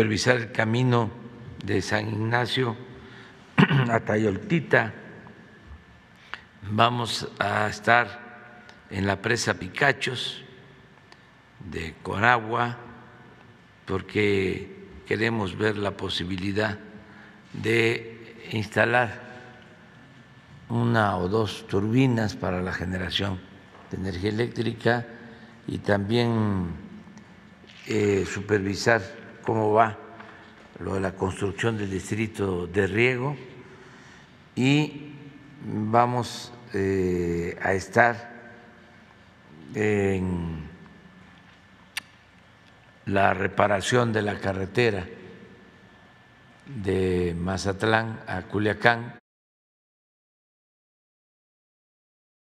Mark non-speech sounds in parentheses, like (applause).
supervisar el camino de San Ignacio (clears throat) a Tayoltita. Vamos a estar en la presa Picachos de Coragua porque queremos ver la posibilidad de instalar una o dos turbinas para la generación de energía eléctrica y también eh, supervisar cómo va lo de la construcción del distrito de riego. Y vamos eh, a estar en la reparación de la carretera de Mazatlán a Culiacán